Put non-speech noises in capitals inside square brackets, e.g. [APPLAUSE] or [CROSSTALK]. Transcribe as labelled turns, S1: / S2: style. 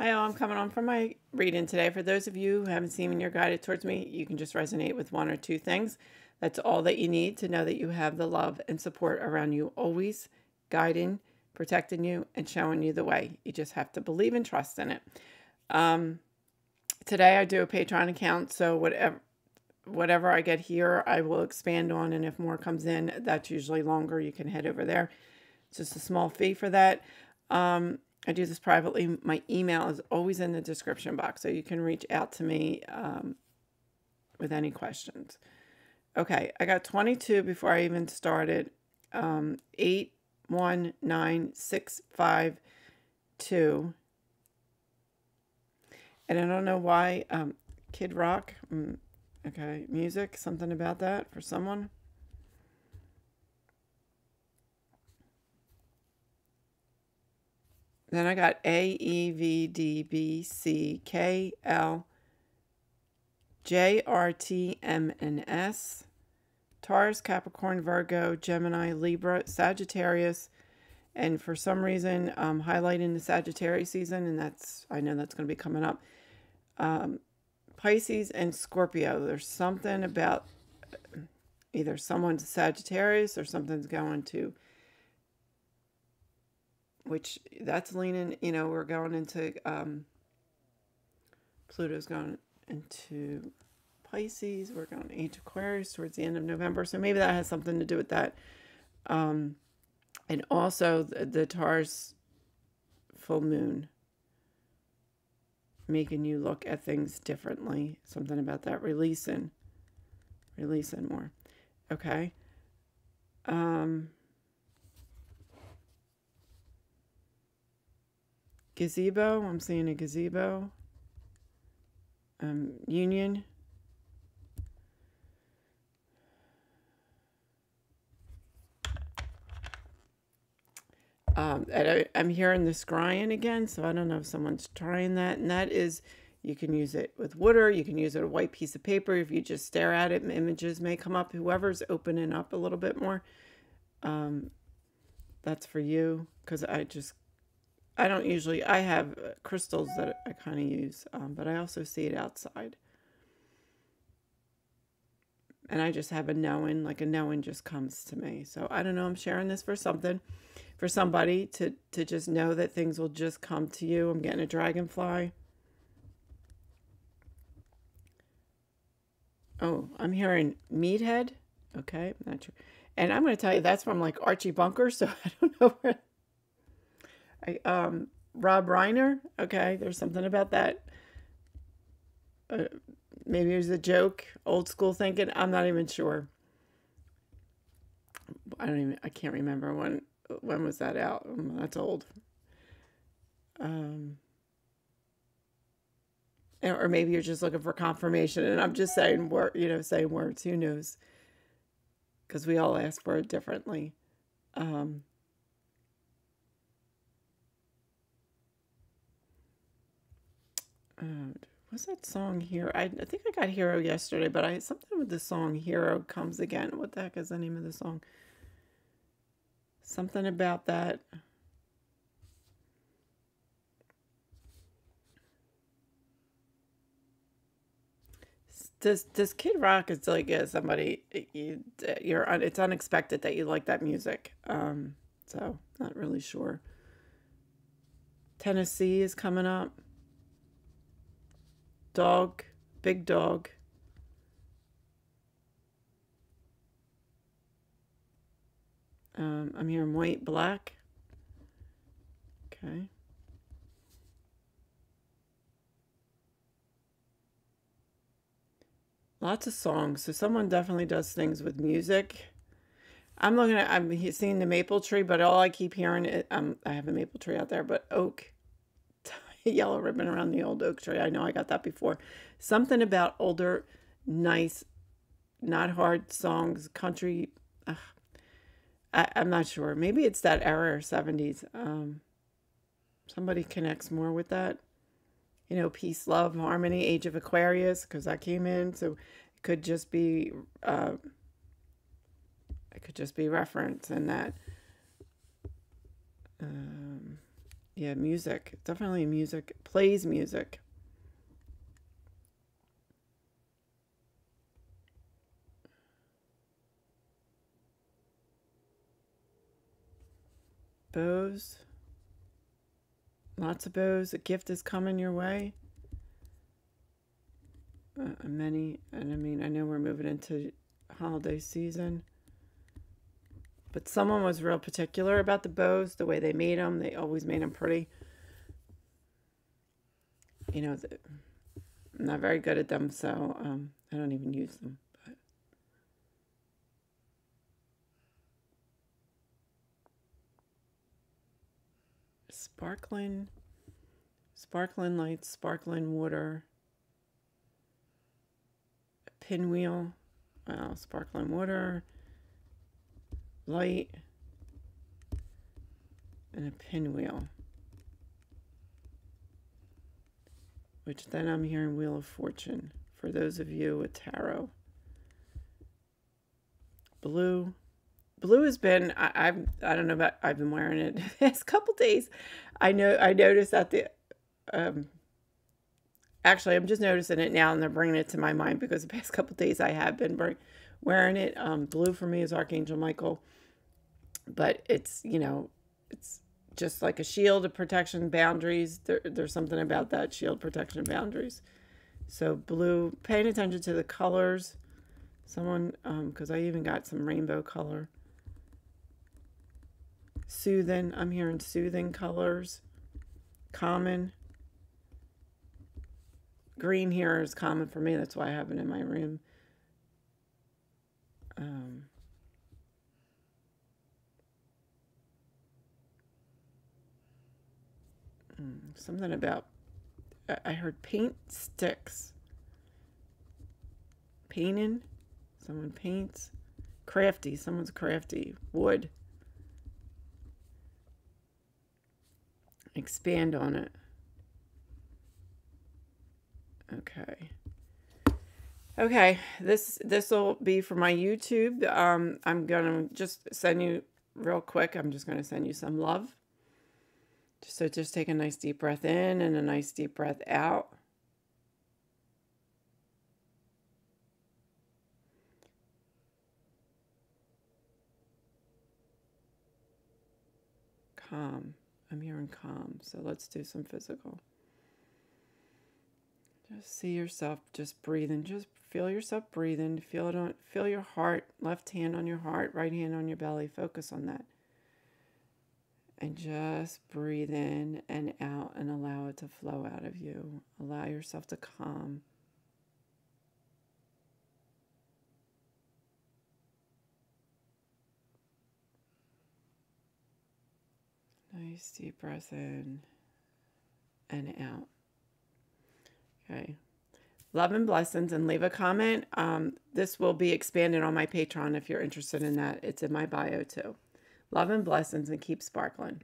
S1: Hi, all. I'm coming on from my reading today. For those of you who haven't seen when you're guided towards me, you can just resonate with one or two things. That's all that you need to know that you have the love and support around you, always guiding, protecting you, and showing you the way. You just have to believe and trust in it. Um, today I do a Patreon account, so whatever whatever I get here, I will expand on, and if more comes in, that's usually longer. You can head over there. It's just a small fee for that. Um, I do this privately. My email is always in the description box, so you can reach out to me um, with any questions. Okay, I got 22 before I even started. Um, 8, 1, 9, 6, 5, 2. And I don't know why um, Kid Rock, mm, okay, music, something about that for someone. Then I got A, E, V, D, B, C, K, L, J, R, T, M, and S. Taurus, Capricorn, Virgo, Gemini, Libra, Sagittarius, and for some reason, um, highlighting the Sagittarius season, and that's, I know that's going to be coming up. Um, Pisces and Scorpio. There's something about either someone's Sagittarius or something's going to which that's leaning, you know, we're going into, um, Pluto's going into Pisces. We're going into Aquarius towards the end of November. So maybe that has something to do with that. Um, and also the, the Taurus full moon making you look at things differently. Something about that releasing, releasing more. Okay. Um, gazebo. I'm seeing a gazebo. Um, union. Um, I, am hearing the scrying again, so I don't know if someone's trying that. And that is, you can use it with water, you can use it a white piece of paper. If you just stare at it, images may come up. Whoever's opening up a little bit more, um, that's for you. Because I just I don't usually, I have uh, crystals that I kind of use, um, but I also see it outside. And I just have a knowing, like a knowing just comes to me. So I don't know, I'm sharing this for something, for somebody to, to just know that things will just come to you. I'm getting a dragonfly. Oh, I'm hearing meathead. Okay, not sure. And I'm going to tell you that's from like Archie Bunker, [LAUGHS] so I don't know where I, um, Rob Reiner. Okay, there's something about that. Uh, maybe it was a joke, old school thinking. I'm not even sure. I don't even. I can't remember when. When was that out? Um, that's old. Um, or maybe you're just looking for confirmation, and I'm just saying word. You know, saying words. Who knows? Because we all ask for it differently. Um, uh, what's that song here? I, I think I got Hero yesterday, but I something with the song Hero comes again. What the heck is the name of the song? Something about that. Does does Kid Rock is like yeah, somebody you you're it's unexpected that you like that music. Um, so not really sure. Tennessee is coming up dog, big dog. Um, I'm hearing white, black. Okay. Lots of songs. So someone definitely does things with music. I'm looking at, I'm seeing the maple tree, but all I keep hearing, it, um, I have a maple tree out there, but oak [LAUGHS] yellow ribbon around the old oak tree. I know I got that before. Something about older, nice, not hard songs, country. Uh, I, am not sure. Maybe it's that era, 70s. Um, somebody connects more with that. You know, peace, love, harmony, age of Aquarius, because that came in. So it could just be, uh, it could just be reference in that. Um, Yeah, music. Definitely music. Plays music. Bows. Lots of bows. A gift is coming your way. Uh, many, and I mean, I know we're moving into holiday season. But someone was real particular about the bows, the way they made them. They always made them pretty. You know, the, I'm not very good at them, so um, I don't even use them. But. Sparkling, sparkling lights, sparkling water, pinwheel, well, sparkling water light, and a pinwheel. Which then I'm hearing Wheel of Fortune for those of you with tarot. Blue. Blue has been I, I've I don't know about I've been wearing it [LAUGHS] the past couple days. I know I noticed that the um actually I'm just noticing it now and they're bringing it to my mind because the past [LAUGHS] couple days I have been wearing it. Um, blue for me is Archangel Michael but it's you know it's just like a shield of protection boundaries. There, there's something about that shield protection boundaries. So blue paying attention to the colors. Someone because um, i even got some rainbow color. Soothing i'm hearing soothing colors. Common green here is common for me that's why i have it in my room um, Mm, something about, I heard paint sticks. Painting. Someone paints. Crafty. Someone's crafty. Wood. Expand on it. Okay. Okay, this this will be for my YouTube. Um, I'm gonna just send you real quick. I'm just gonna send you some love. So just take a nice deep breath in and a nice deep breath out. Calm. I'm hearing calm. So let's do some physical. Just see yourself just breathing. Just feel yourself breathing. Feel it on feel your heart, left hand on your heart, right hand on your belly. Focus on that. And just breathe in and out and allow it to flow out of you. Allow yourself to calm. Nice deep breath in and out. Okay. Love and blessings, and leave a comment. Um, this will be expanded on my Patreon if you're interested in that. It's in my bio too. Love and blessings and keep sparkling.